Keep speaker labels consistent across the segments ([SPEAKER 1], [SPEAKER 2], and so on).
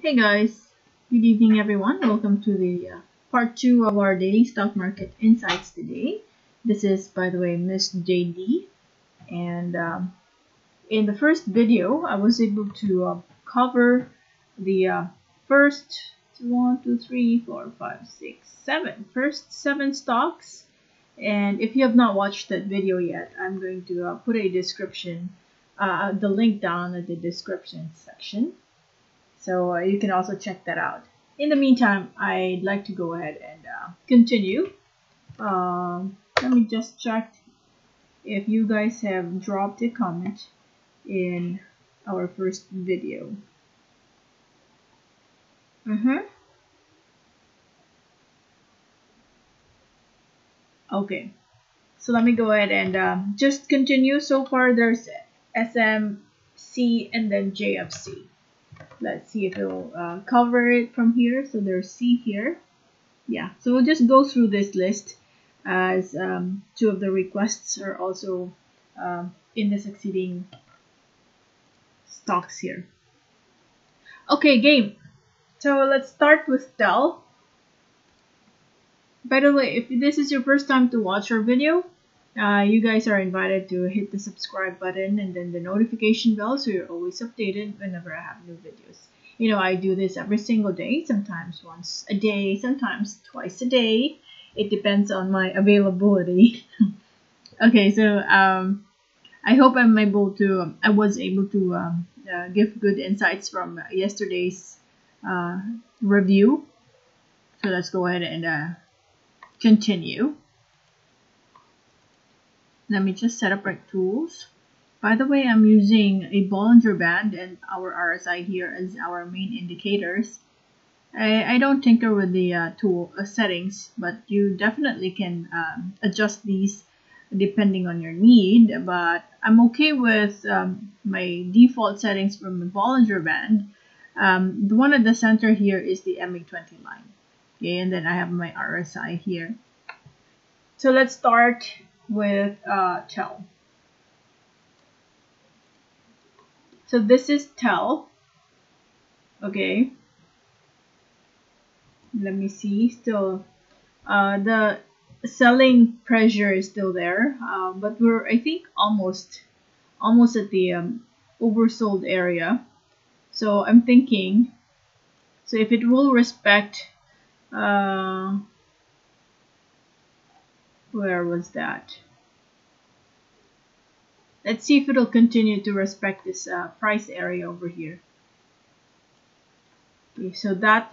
[SPEAKER 1] Hey guys, good evening everyone. Welcome to the uh, part two of our daily stock market insights today. This is, by the way, Miss Jaydee, and um, in the first video, I was able to uh, cover the uh, first one, two, three, four, five, six, seven, first seven stocks. And if you have not watched that video yet, I'm going to uh, put a description, uh, the link down at the description section so uh, you can also check that out. In the meantime, I'd like to go ahead and uh, continue. Um, let me just check if you guys have dropped a comment in our first video. Mm-hmm. Okay, so let me go ahead and um, just continue. So far, there's SMC and then JFC let's see if it'll uh, cover it from here. So there's C here. Yeah so we'll just go through this list as um, two of the requests are also um, in the succeeding stocks here. Okay game. So let's start with TEL. By the way if this is your first time to watch our video uh, you guys are invited to hit the subscribe button and then the notification bell so you're always updated whenever I have new videos. You know, I do this every single day, sometimes once a day, sometimes twice a day. It depends on my availability. okay, so um, I hope I'm able to, um, I was able to um, uh, give good insights from yesterday's uh, review. So let's go ahead and uh, continue let me just set up our tools. By the way I'm using a Bollinger Band and our RSI here as our main indicators. I, I don't tinker with the uh, tool uh, settings but you definitely can um, adjust these depending on your need but I'm okay with um, my default settings from the Bollinger Band. Um, the one at the center here is the MA20 line. Okay and then I have my RSI here. So let's start with uh, TEL. So this is TEL. Okay. Let me see. Still, uh, the selling pressure is still there, uh, but we're I think almost almost at the um, oversold area. So I'm thinking. So if it will respect. Uh, where was that? Let's see if it'll continue to respect this uh, price area over here. Okay, so that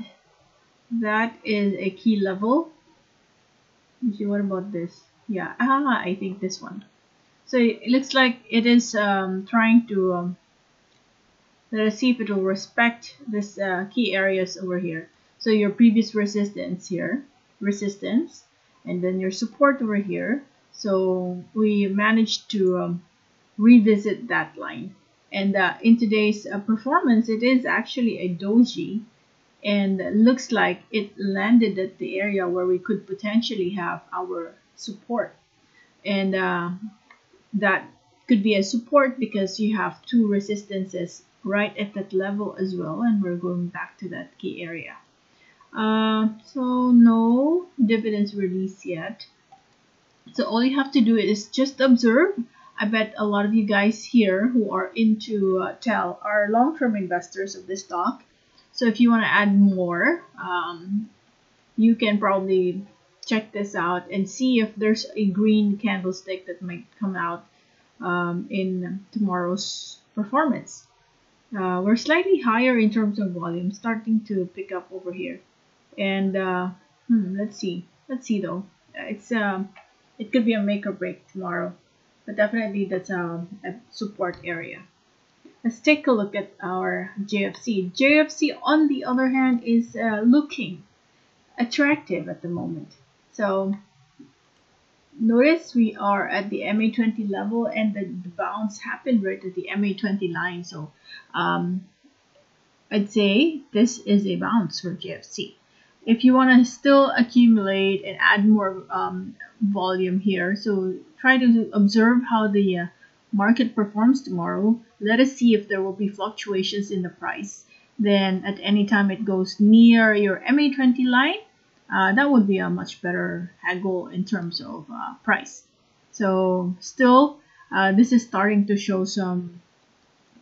[SPEAKER 1] that is a key level. Let's see, what about this? Yeah, ah, I think this one. So it looks like it is um, trying to um, let us see if it will respect this uh, key areas over here. So your previous resistance here, resistance, and then your support over here. So we managed to um, revisit that line. And uh, in today's uh, performance, it is actually a doji and looks like it landed at the area where we could potentially have our support. And uh, that could be a support because you have two resistances right at that level as well. And we're going back to that key area. Uh, so no dividends release yet. So all you have to do is just observe. I bet a lot of you guys here who are into uh, TEL are long-term investors of this stock. So if you want to add more, um, you can probably check this out and see if there's a green candlestick that might come out um, in tomorrow's performance. Uh, we're slightly higher in terms of volume, starting to pick up over here and uh, hmm, let's see. Let's see though. It's um it could be a make or break tomorrow. But definitely that's um, a support area. Let's take a look at our JFC JFC on the other hand is uh, looking attractive at the moment. So notice we are at the MA20 level and the, the bounce happened right at the MA20 line so um, I'd say this is a bounce for JFC if you want to still accumulate and add more um, volume here so try to observe how the uh, market performs tomorrow let us see if there will be fluctuations in the price then at any time it goes near your MA20 line, uh, that would be a much better haggle in terms of uh, price. So still, uh, this is starting to show some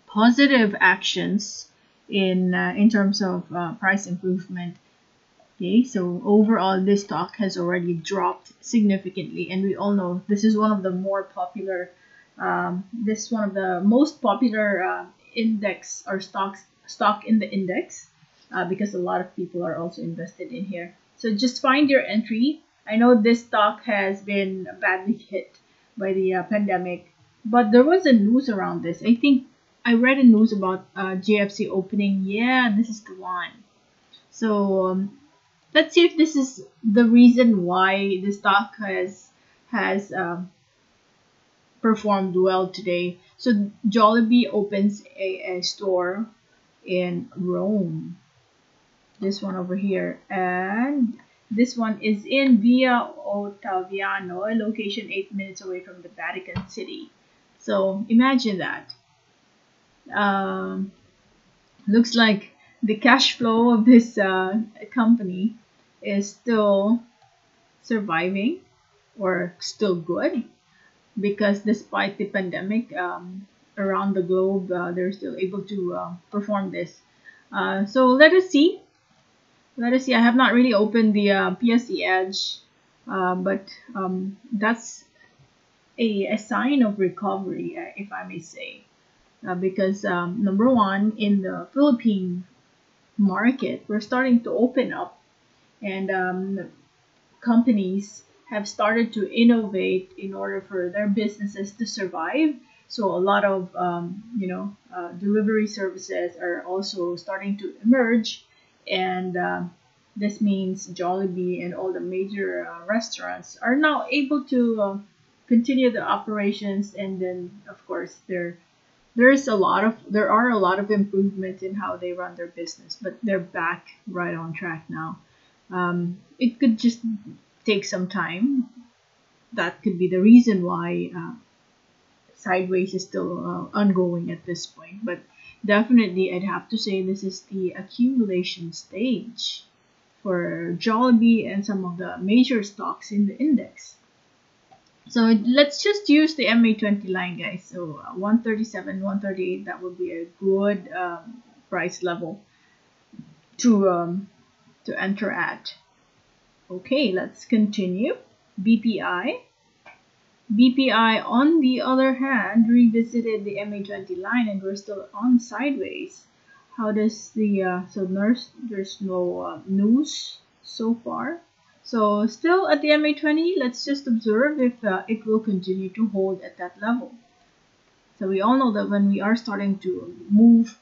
[SPEAKER 1] positive actions in uh, in terms of uh, price improvement. So overall, this stock has already dropped significantly, and we all know this is one of the more popular. Um, this is one of the most popular uh, index or stocks stock in the index uh, because a lot of people are also invested in here. So just find your entry. I know this stock has been badly hit by the uh, pandemic, but there was a news around this. I think I read a news about uh, JFC opening. Yeah, this is the one. So um, let's see if this is the reason why the stock has has um, performed well today. So Jollibee opens a, a store in Rome. This one over here. And this one is in Via Ottaviano, a location 8 minutes away from the Vatican City. So imagine that. Um, looks like the cash flow of this uh, company is still surviving or still good because despite the pandemic um, around the globe, uh, they're still able to uh, perform this. Uh, so let us see. Let us see. I have not really opened the uh, PSE Edge, uh, but um, that's a, a sign of recovery, uh, if I may say. because um, number one, in the Philippine market, we're starting to open up, and um, companies have started to innovate in order for their businesses to survive. So a lot of um, you know uh, delivery services are also starting to emerge, and uh, this means Jollibee and all the major uh, restaurants are now able to uh, continue the operations, and then of course there there's a lot of there are a lot of improvements in how they run their business, but they're back right on track now. Um, it could just take some time. That could be the reason why uh, sideways is still uh, ongoing at this point. But definitely, I'd have to say this is the accumulation stage for Jollibee and some of the major stocks in the index. So let's just use the MA20 line, guys. So uh, 137, 138, that would be a good um, price level to um, to enter at. Okay, let's continue. BPI. BPI, on the other hand, revisited the MA20 line and we're still on sideways. How does the, uh, so there's, there's no uh, news so far. So still at the MA20, let's just observe if uh, it will continue to hold at that level. So we all know that when we are starting to move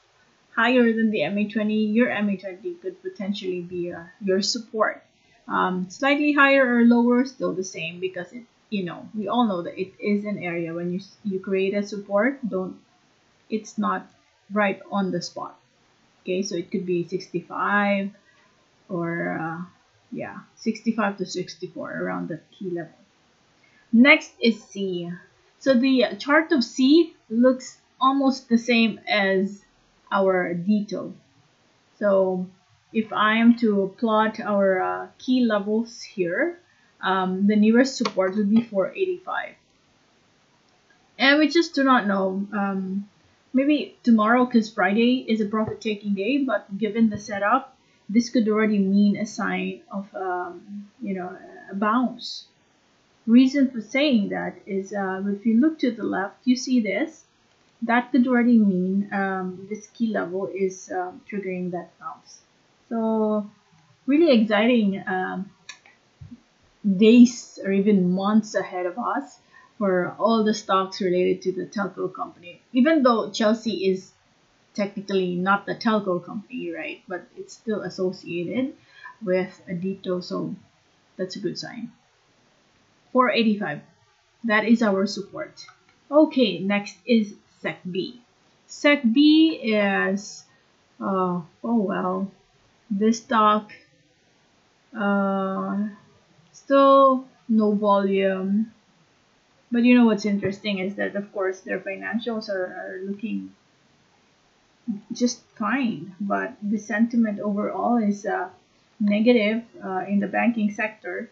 [SPEAKER 1] higher than the MA20, your MA20 could potentially be uh, your support. Um, slightly higher or lower still the same because it you know we all know that it is an area when you you create a support don't it's not right on the spot. Okay so it could be 65 or uh, yeah 65 to 64 around the key level. Next is C. So the chart of C looks almost the same as our Dito so if I am to plot our uh, key levels here, um, the nearest support would be 485. And we just do not know. Um, maybe tomorrow, because Friday is a profit-taking day, but given the setup, this could already mean a sign of, um, you know, a bounce. Reason for saying that is uh, if you look to the left, you see this. That could already mean um, this key level is um, triggering that bounce. So really exciting um, days or even months ahead of us for all the stocks related to the telco company. Even though Chelsea is technically not the telco company, right? But it's still associated with Adito, so that's a good sign. 485. That is our support. Okay, next is SECB. SECB is, uh, oh well, this stock uh, still no volume. But you know what's interesting is that of course their financials are, are looking just fine but the sentiment overall is uh, negative uh, in the banking sector.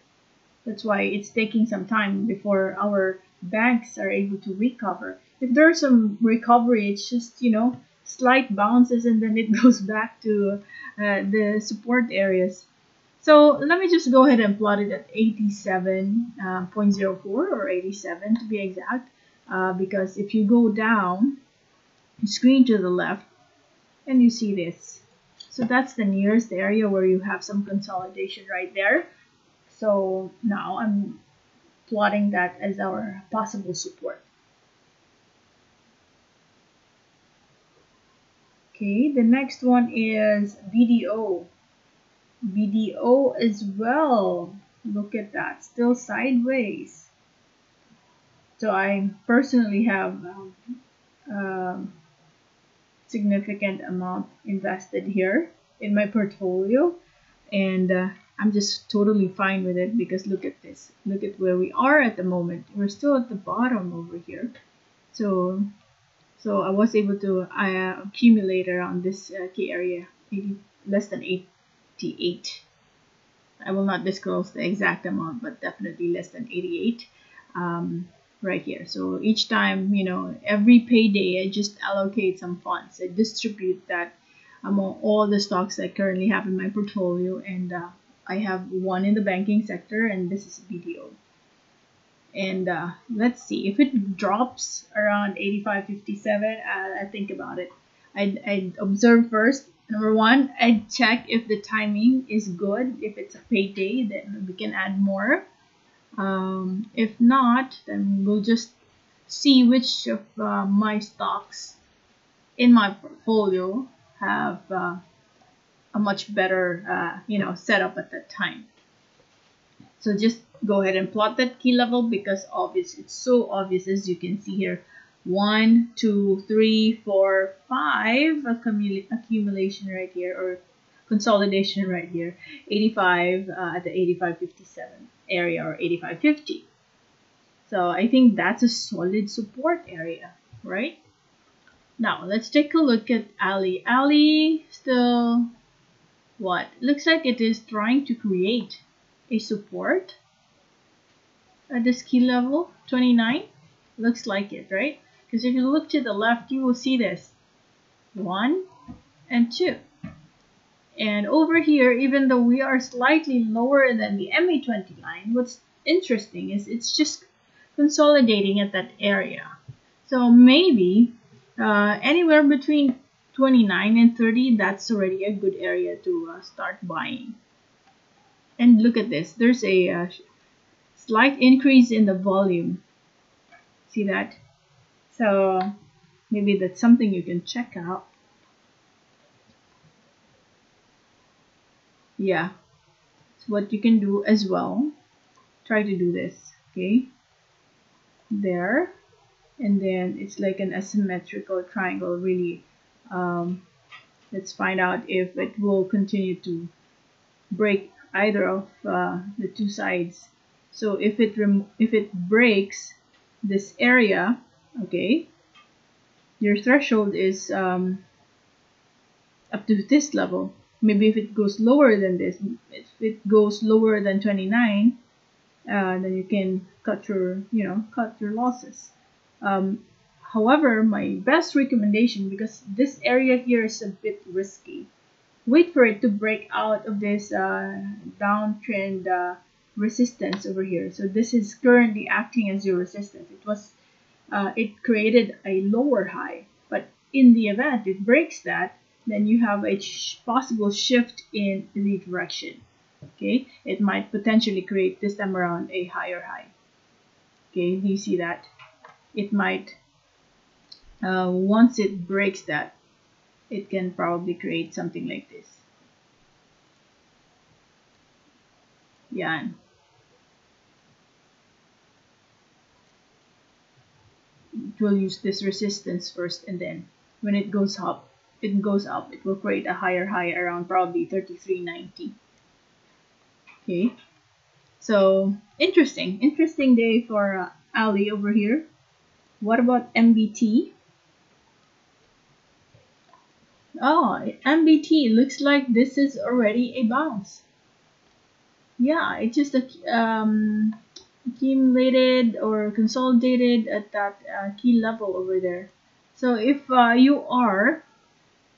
[SPEAKER 1] That's why it's taking some time before our banks are able to recover if there's some recovery it's just you know slight bounces and then it goes back to uh, the support areas. So let me just go ahead and plot it at 87.04 uh, or 87 to be exact uh, because if you go down screen to the left and you see this. So that's the nearest area where you have some consolidation right there. So now I'm plotting that as our possible support okay the next one is BDO BDO as well. Look at that still sideways. So I personally have um, um, significant amount invested here in my portfolio. And uh, I'm just totally fine with it because look at this. Look at where we are at the moment. We're still at the bottom over here. So so I was able to uh, accumulate around this uh, key area 80, less than 88 I will not disclose the exact amount but definitely less than 88 um, right here. So each time you know every payday I just allocate some funds. I distribute that among all the stocks I currently have in my portfolio and uh, I have one in the banking sector and this is BDO and uh, let's see. If it drops around 85.57 I, I think about it. I'd, I'd observe first. Number one I'd check if the timing is good. If it's a payday then we can add more. Um, if not, then we'll just see which of uh, my stocks in my portfolio have uh, a much better, uh, you know, setup at that time. So just go ahead and plot that key level because obvious, it's so obvious as you can see here. One, two, three, four, five accumulation right here or consolidation right here. 85 uh, at the 85.57 area or 8550. So I think that's a solid support area, right? Now let's take a look at ALI. ALI still what? Looks like it is trying to create a support at this key level 29. Looks like it, right? Because if you look to the left, you will see this. One and two. And over here, even though we are slightly lower than the MA20 line, what's interesting is it's just consolidating at that area. So maybe uh, anywhere between 29 and 30, that's already a good area to uh, start buying. And look at this, there's a uh, slight increase in the volume. See that? So maybe that's something you can check out. yeah so what you can do as well try to do this okay there and then it's like an asymmetrical triangle really um, let's find out if it will continue to break either of uh, the two sides so if it if it breaks this area okay your threshold is um, up to this level. Maybe if it goes lower than this if it goes lower than 29 uh, then you can cut your you know cut your losses. Um, however my best recommendation because this area here is a bit risky wait for it to break out of this uh, downtrend uh, resistance over here so this is currently acting as your resistance it was uh, it created a lower high but in the event it breaks that then you have a sh possible shift in the direction. Okay, it might potentially create this time around a higher high. Okay, do you see that? It might, uh, once it breaks that, it can probably create something like this. Yeah. It will use this resistance first and then when it goes up it goes up, it will create a higher high around probably 33.90. Okay, so interesting, interesting day for uh, ALI over here. What about MBT? Oh, MBT looks like this is already a bounce. Yeah, it just um, accumulated or consolidated at that uh, key level over there. So if uh, you are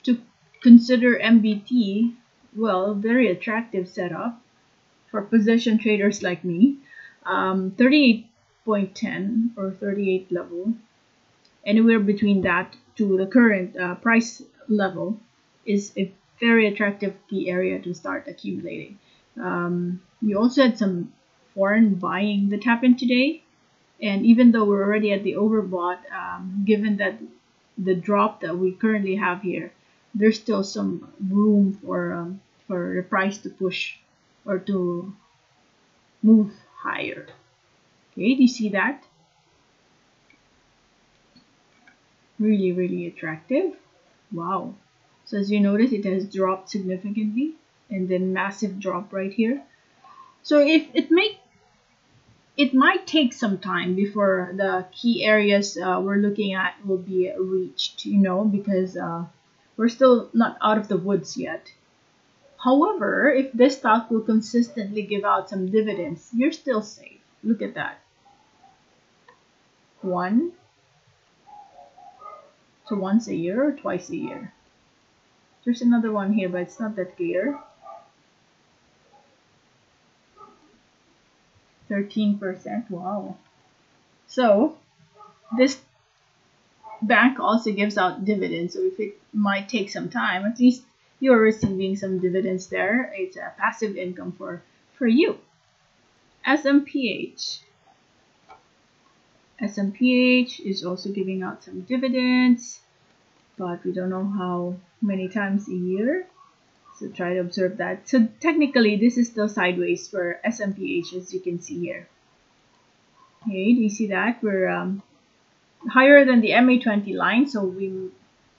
[SPEAKER 1] to consider MBT, well, very attractive setup for position traders like me. Um, 38.10 or 38 level, anywhere between that to the current uh, price level is a very attractive key area to start accumulating. Um, you also had some foreign buying that happened today. And even though we're already at the overbought, um, given that the drop that we currently have here, there's still some room for um, for the price to push or to move higher. Okay, do you see that? Really, really attractive. Wow. So as you notice, it has dropped significantly and then massive drop right here. So if it make it might take some time before the key areas uh, we're looking at will be reached, you know, because uh, we're still not out of the woods yet. However, if this stock will consistently give out some dividends, you're still safe. Look at that. One. So once a year or twice a year. There's another one here, but it's not that clear. 13%. Wow. So this bank also gives out dividends. So if it might take some time, at least you're receiving some dividends there. It's a passive income for, for you. SMPH. SMPH is also giving out some dividends, but we don't know how many times a year. So try to observe that. So technically, this is still sideways for SMPH as you can see here. Okay, do you see that? We're um, higher than the MA20 line, so we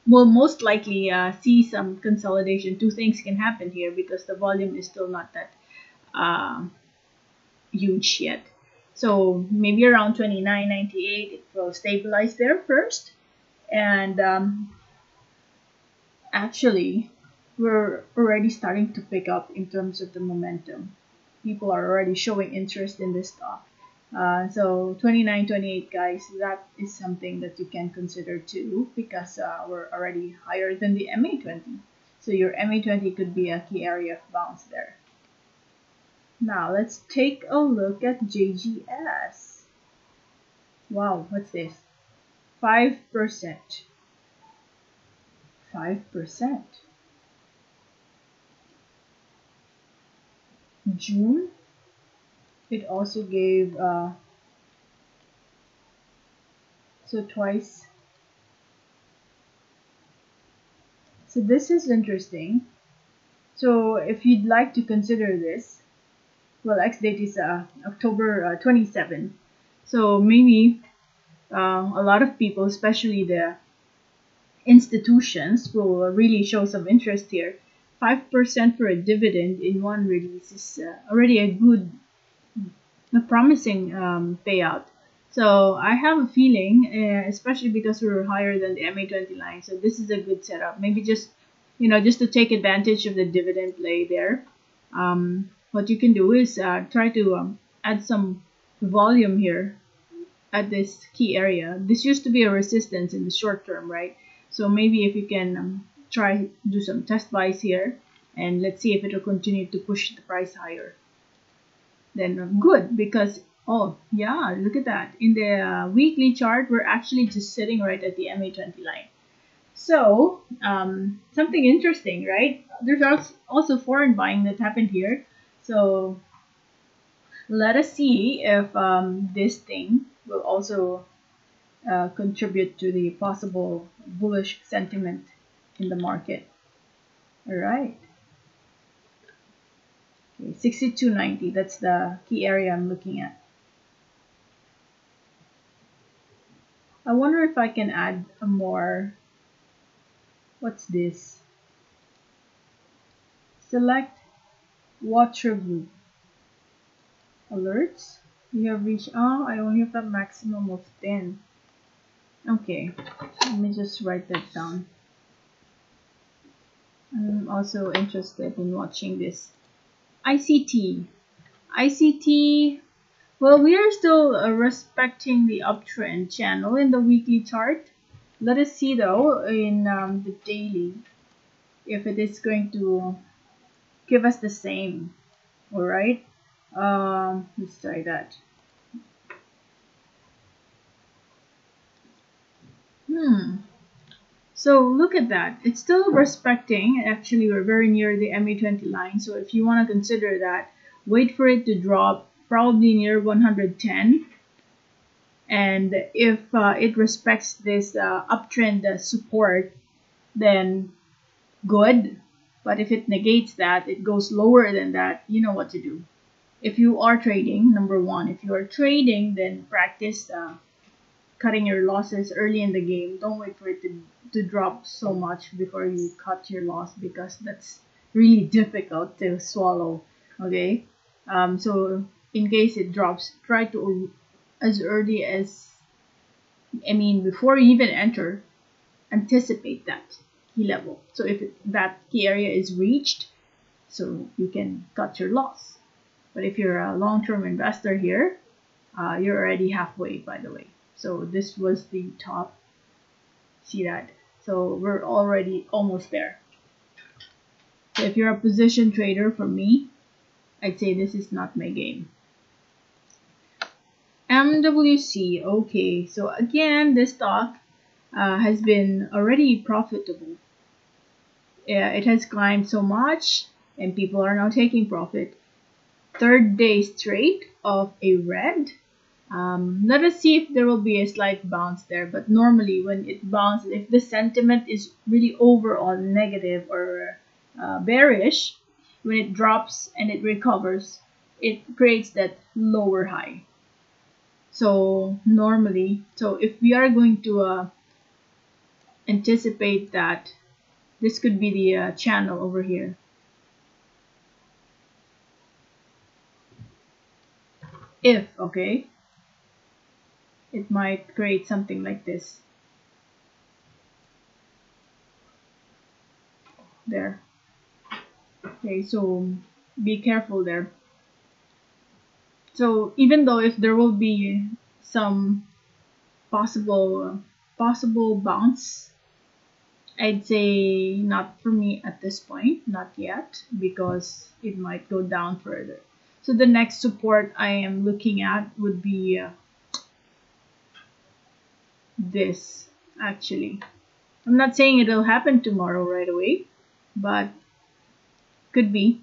[SPEAKER 1] will most likely uh, see some consolidation. Two things can happen here because the volume is still not that uh, huge yet. So maybe around 29.98 it will stabilize there first. And um, actually, we're already starting to pick up in terms of the momentum. People are already showing interest in this stock. Uh, so 29, 28 guys, that is something that you can consider too because uh, we're already higher than the MA20. So your MA20 could be a key area of bounce there. Now let's take a look at JGS. Wow, what's this? 5%. 5%. June, it also gave uh, so twice. So this is interesting. So if you'd like to consider this, well, ex-date is uh, October uh, 27. So maybe uh, a lot of people, especially the institutions, will really show some interest here 5% for a dividend in one release is uh, already a good, a promising um, payout. So I have a feeling, uh, especially because we are higher than the MA20 line, so this is a good setup. Maybe just, you know, just to take advantage of the dividend play there. Um, what you can do is uh, try to um, add some volume here at this key area. This used to be a resistance in the short term, right? So maybe if you can um, try do some test buys here and let's see if it will continue to push the price higher. Then good because oh yeah look at that. In the uh, weekly chart we're actually just sitting right at the MA20 line. So um, something interesting right? There's also foreign buying that happened here. So let us see if um, this thing will also uh, contribute to the possible bullish sentiment in the market. All right. Okay, 6290, that's the key area I'm looking at. I wonder if I can add a more, what's this? Select Watcher Group. Alerts. You have reached, oh, I only have a maximum of 10. Okay, let me just write that down. I'm also interested in watching this. ICT. ICT, well, we are still uh, respecting the uptrend channel in the weekly chart. Let us see though in um, the daily if it is going to give us the same. Alright, um, let's try that. Hmm. So look at that. It's still respecting. Actually, we're very near the MA20 line. So if you want to consider that, wait for it to drop probably near 110. And if uh, it respects this uh, uptrend uh, support, then good. But if it negates that, it goes lower than that, you know what to do. If you are trading, number one, if you are trading, then practice uh, cutting your losses early in the game. Don't wait for it to, to drop so much before you cut your loss because that's really difficult to swallow. Okay, um, so in case it drops, try to as early as I mean before you even enter, anticipate that key level. So if that key area is reached, so you can cut your loss. But if you're a long-term investor here, uh, you're already halfway, by the way so this was the top see that so we're already almost there. So if you're a position trader for me I'd say this is not my game. MWC okay. So again this stock uh, has been already profitable. Yeah, it has climbed so much and people are now taking profit. Third day straight of a red um, let us see if there will be a slight bounce there. But normally when it bounces, if the sentiment is really overall negative or uh, bearish, when it drops and it recovers, it creates that lower high. So normally, so if we are going to uh, anticipate that, this could be the uh, channel over here. If, okay, it might create something like this. There. Okay, so be careful there. So even though if there will be some possible possible bounce, I'd say not for me at this point, not yet, because it might go down further. So the next support I am looking at would be uh, this actually. I'm not saying it'll happen tomorrow right away, but could be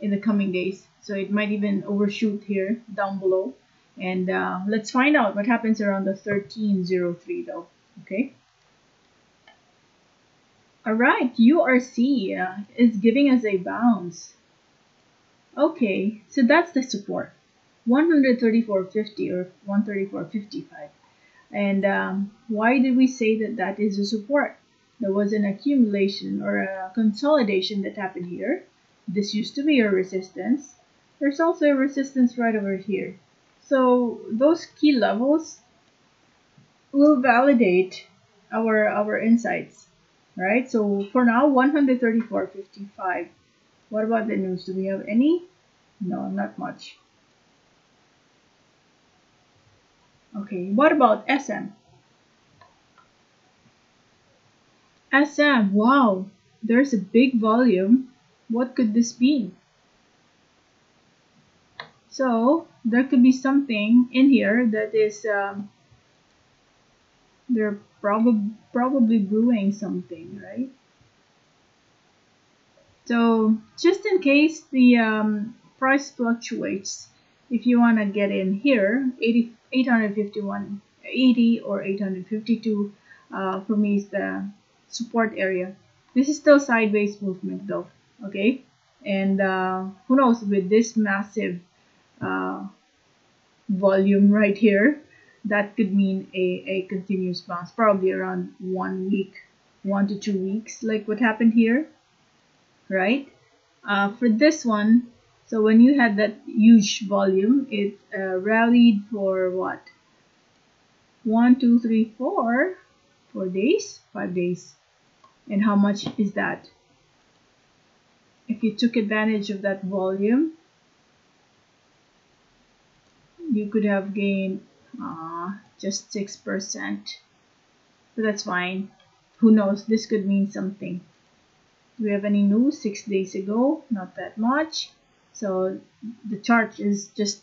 [SPEAKER 1] in the coming days. So it might even overshoot here down below. And uh, let's find out what happens around the 1303 though. Okay. Alright, URC uh, is giving us a bounce. Okay, so that's the support. 134.50 or 134.55. And um, why did we say that that is a support? There was an accumulation or a consolidation that happened here. This used to be a resistance. There's also a resistance right over here. So those key levels will validate our our insights, right? So for now, 134.55. What about the news? Do we have any? No, not much. Okay, what about SM? SM, wow, there's a big volume. What could this be? So, there could be something in here that is, um, they're prob probably brewing something, right? So, just in case the um, price fluctuates, if you want to get in here 80, 851 80 or 852 uh, for me is the support area. This is still sideways movement though okay? And uh, who knows with this massive uh, volume right here that could mean a, a continuous bounce probably around one week one to two weeks like what happened here right? Uh, for this one so when you had that huge volume, it uh, rallied for what? One, two, three, four, four days, five days. And how much is that? if you took advantage of that volume you could have gained uh, just 6% but that's fine. Who knows? This could mean something. Do we have any news six days ago? Not that much so the chart is just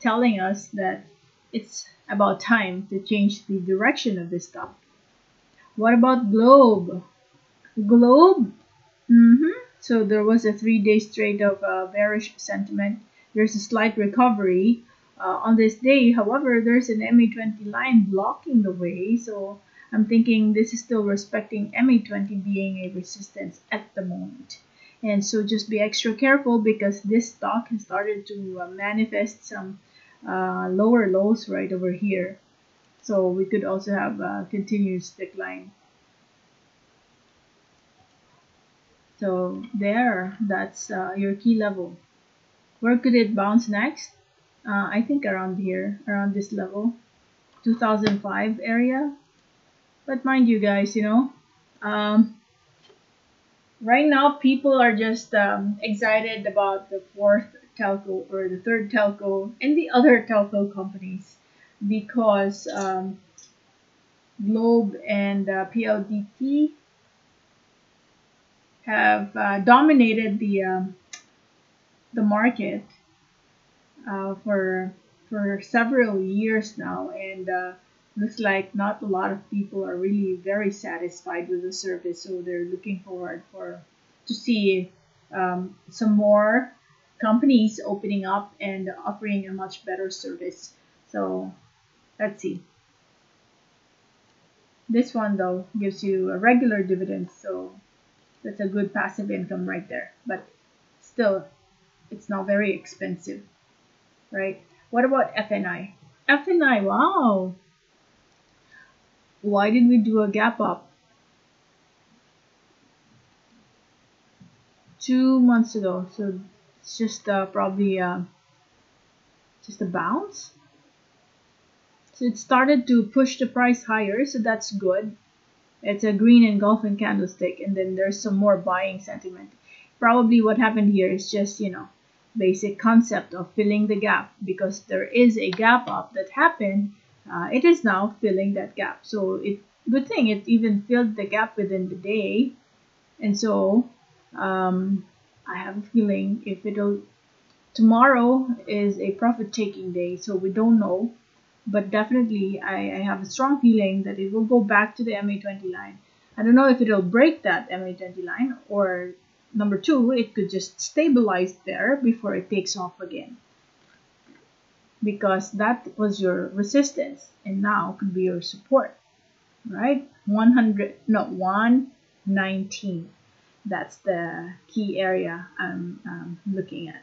[SPEAKER 1] telling us that it's about time to change the direction of this stock what about globe? Globe? Mm -hmm. so there was a three-day straight of uh, bearish sentiment. There's a slight recovery uh, on this day. However there's an MA20 line blocking the way. So I'm thinking this is still respecting MA20 being a resistance at the moment. And so just be extra careful because this stock has started to uh, manifest some uh, lower lows right over here. So we could also have a continuous decline. So there, that's uh, your key level. Where could it bounce next? Uh, I think around here, around this level, 2005 area. But mind you guys, you know, um, right now people are just um, excited about the fourth telco or the third telco and the other telco companies because um, Globe and uh, PLDT have uh, dominated the um, the market uh, for for several years now, and uh, looks like not a lot of people are really very satisfied with the service so they're looking forward for to see um, some more companies opening up and offering a much better service. So let's see. This one though gives you a regular dividend so that's a good passive income right there. But still it's not very expensive right? What about FNI FNI wow why did we do a gap up? Two months ago, so it's just uh, probably uh, just a bounce. So it started to push the price higher, so that's good. It's a green engulfing candlestick, and then there's some more buying sentiment. Probably what happened here is just, you know, basic concept of filling the gap because there is a gap up that happened uh, it is now filling that gap. So it good thing it even filled the gap within the day. And so um, I have a feeling if it'll tomorrow is a profit taking day, so we don't know. But definitely I, I have a strong feeling that it will go back to the MA20 line. I don't know if it'll break that MA20 line or number two, it could just stabilize there before it takes off again because that was your resistance and now could be your support right? 100 no 119 that's the key area I'm um, looking at.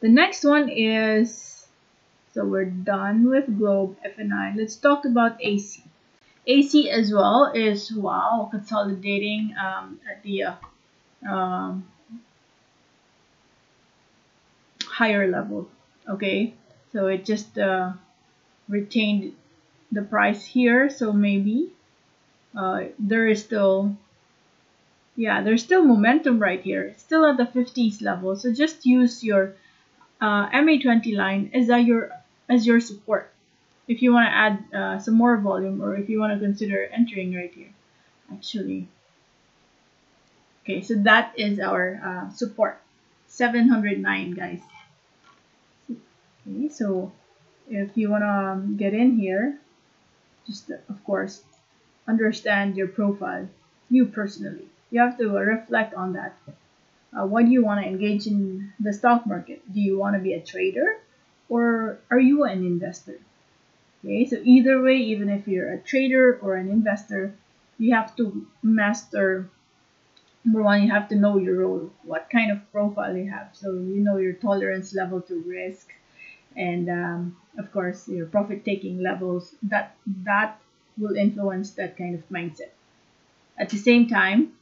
[SPEAKER 1] The next one is so we're done with globe FNI let's talk about AC AC as well is wow consolidating um, at the uh, um, higher level okay so it just uh, retained the price here so maybe uh, there is still yeah there's still momentum right here. It's still at the 50s level so just use your uh, MA20 line as your as your support. If you want to add uh, some more volume or if you want to consider entering right here actually. Okay so that is our uh, support. 709 guys Okay, so if you want to um, get in here, just of course, understand your profile, you personally. You have to reflect on that. Uh, why do you want to engage in the stock market? Do you want to be a trader or are you an investor? Okay, so either way, even if you're a trader or an investor, you have to master number one, you have to know your role, what kind of profile you have. So you know your tolerance level to risk, and um, of course your profit taking levels that that will influence that kind of mindset at the same time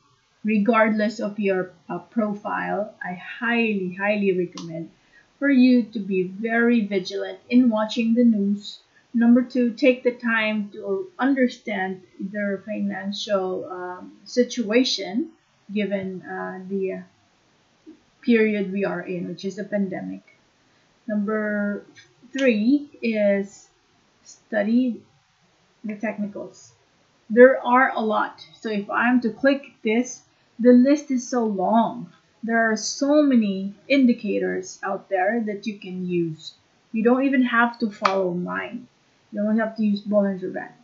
[SPEAKER 1] regardless of your uh, profile i highly highly recommend for you to be very vigilant in watching the news number two take the time to understand their financial um, situation given uh, the period we are in, which is a pandemic. Number three is study the technicals. There are a lot. So if I'm to click this, the list is so long. There are so many indicators out there that you can use. You don't even have to follow mine. You don't have to use Bollinger Band.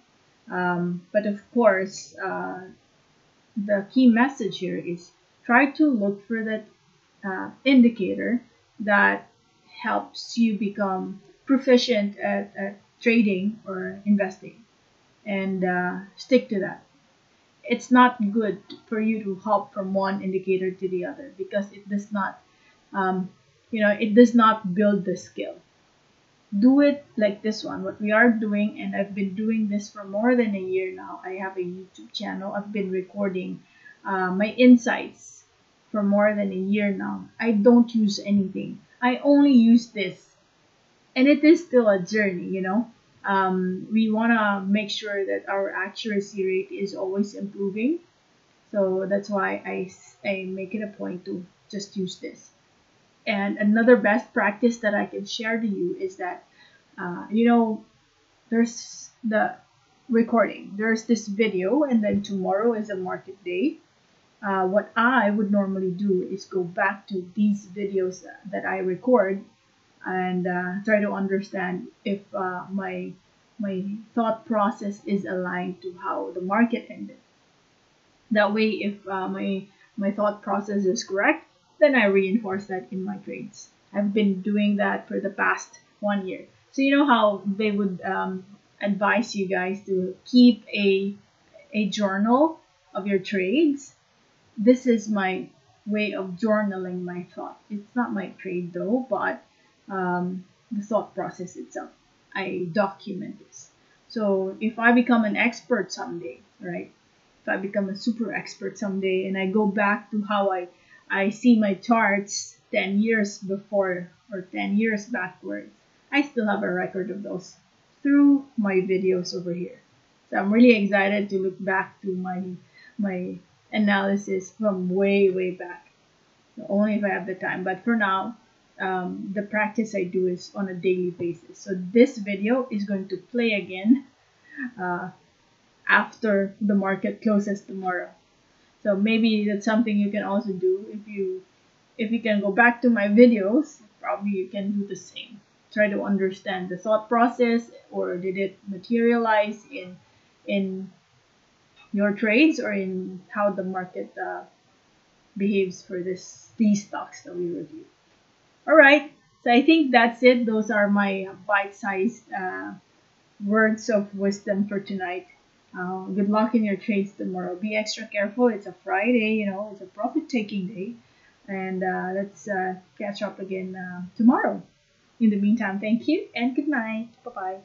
[SPEAKER 1] Um, but of course, uh, the key message here is try to look for that uh, indicator that helps you become proficient at, at trading or investing and uh, stick to that. It's not good for you to hop from one indicator to the other because it does not, um, you know, it does not build the skill. Do it like this one, what we are doing, and I've been doing this for more than a year now. I have a YouTube channel. I've been recording uh, my insights for more than a year now. I don't use anything. I only use this. And it is still a journey, you know um, we want to make sure that our accuracy rate is always improving. So that's why I, I make it a point to just use this. And another best practice that I can share to you is that, uh, you know, there's the recording. There's this video, and then tomorrow is a market day. Uh, what I would normally do is go back to these videos that I record and uh, try to understand if uh, my my thought process is aligned to how the market ended. That way, if uh, my my thought process is correct, then I reinforce that in my trades. I've been doing that for the past one year. So you know how they would um, advise you guys to keep a a journal of your trades. This is my way of journaling my thought. It's not my trade though, but um, the thought process itself. I document this. So if I become an expert someday, right? If I become a super expert someday and I go back to how I, I see my charts 10 years before or 10 years backwards, I still have a record of those through my videos over here. So I'm really excited to look back to my my analysis from way way back. Only if I have the time. But for now, um, the practice I do is on a daily basis. So this video is going to play again uh, after the market closes tomorrow. So maybe that's something you can also do if you if you can go back to my videos, probably you can do the same. Try to understand the thought process or did it materialize in in your trades or in how the market uh, behaves for this these stocks that we review. All right, so I think that's it. Those are my bite-sized uh, words of wisdom for tonight. Uh, good luck in your trades tomorrow. Be extra careful. It's a Friday, you know, it's a profit-taking day. And uh, let's uh, catch up again uh, tomorrow. In the meantime, thank you and good night. Bye-bye.